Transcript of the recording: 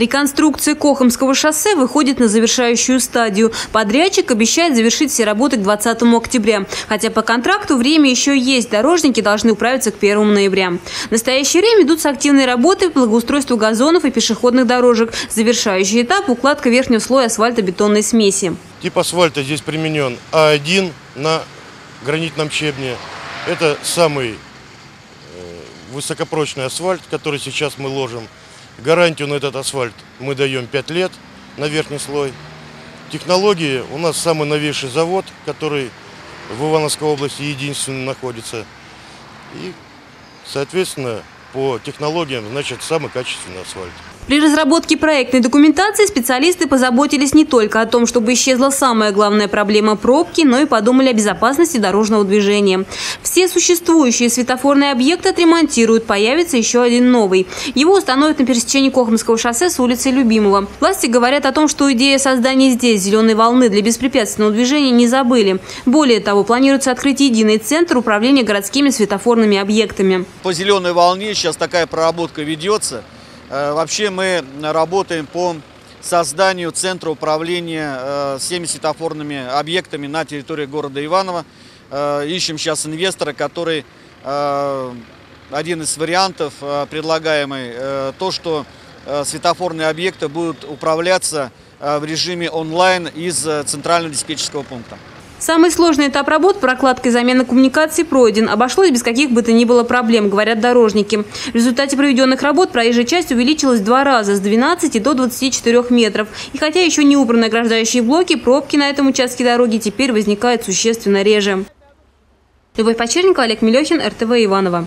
Реконструкция Кохомского шоссе выходит на завершающую стадию. Подрядчик обещает завершить все работы к 20 октября. Хотя по контракту время еще есть. Дорожники должны управиться к 1 ноября. В настоящее время ведутся активные работы по благоустройству газонов и пешеходных дорожек. Завершающий этап – укладка верхнего слоя асфальтобетонной смеси. Тип асфальта здесь применен А1 на гранитном щебне. Это самый э, высокопрочный асфальт, который сейчас мы ложим. Гарантию на этот асфальт мы даем 5 лет на верхний слой. Технологии у нас самый новейший завод, который в Ивановской области единственный находится. И, соответственно, по технологиям, значит, самый качественный асфальт. При разработке проектной документации специалисты позаботились не только о том, чтобы исчезла самая главная проблема пробки, но и подумали о безопасности дорожного движения. Все существующие светофорные объекты отремонтируют, появится еще один новый. Его установят на пересечении Кохмского шоссе с улицы Любимого. Власти говорят о том, что идея создания здесь зеленой волны для беспрепятственного движения не забыли. Более того, планируется открыть единый центр управления городскими светофорными объектами. По зеленой волне сейчас такая проработка ведется. Э, вообще мы работаем по созданию центра управления э, всеми светофорными объектами на территории города Иваново. Э, ищем сейчас инвестора, который один из вариантов предлагаемый, то, что светофорные объекты будут управляться в режиме онлайн из центрального диспетчерского пункта. Самый сложный этап работ – прокладка и замена коммуникаций пройден. Обошлось без каких бы то ни было проблем, говорят дорожники. В результате проведенных работ проезжая часть увеличилась в два раза – с 12 до 24 метров. И хотя еще не убраны ограждающие блоки, пробки на этом участке дороги теперь возникают существенно реже. Любовь Почерникова, Олег Мелехин, РТВ Иванова.